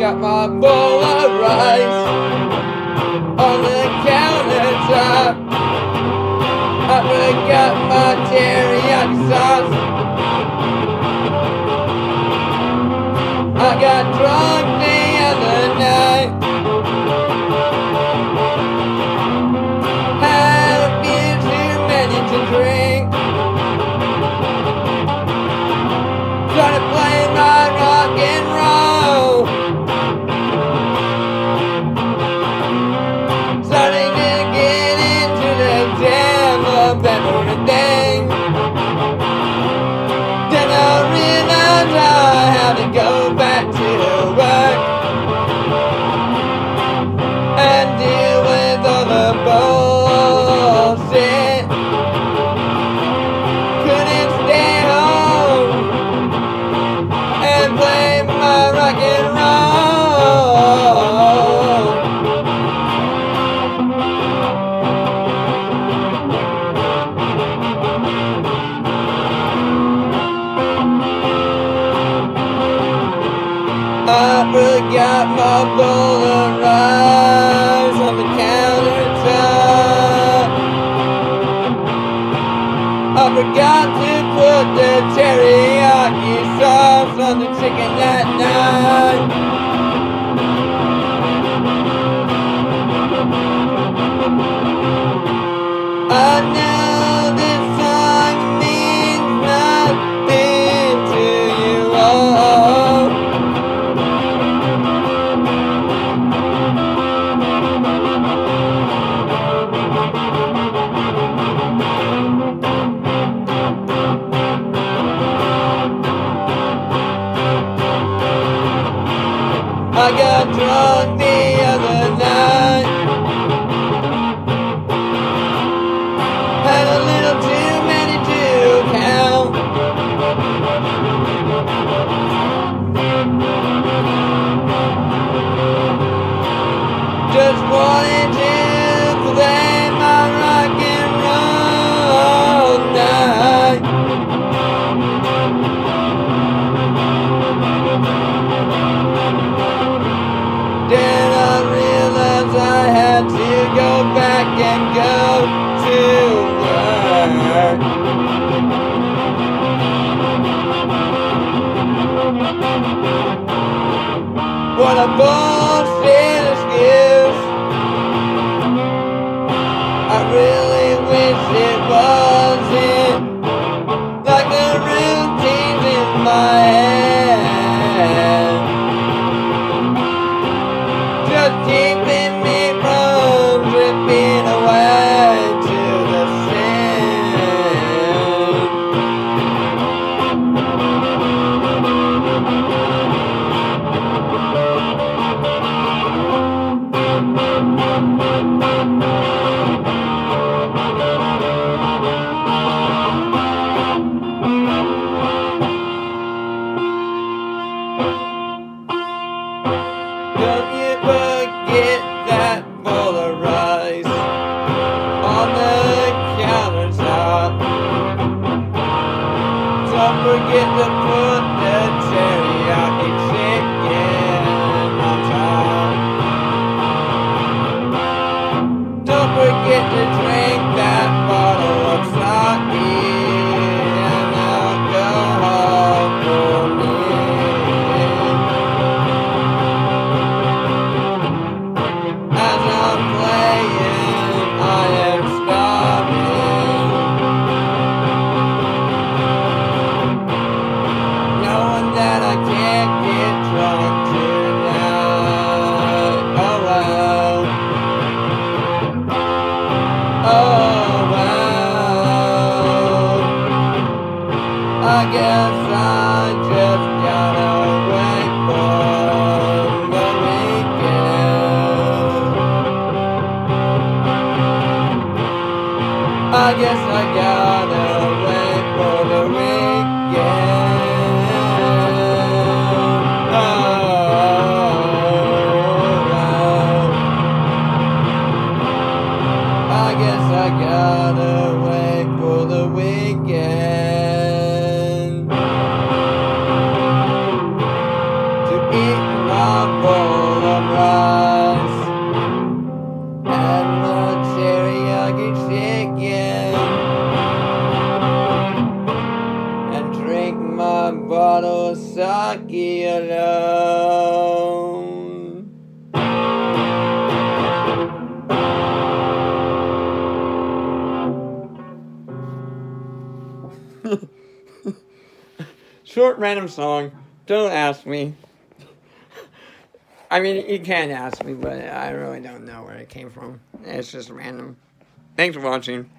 got my bowl of rice on the countertop. I forgot my teriyaki sauce. I got drunk. forgot to put the teriyaki sauce on the chicken that night. I really wish it was. get the guess I just gotta wait for the weekend. I guess I gotta wait for the weekend. Sake alone. Short random song. Don't ask me. I mean, you can ask me, but I really don't know where it came from. It's just random. Thanks for watching.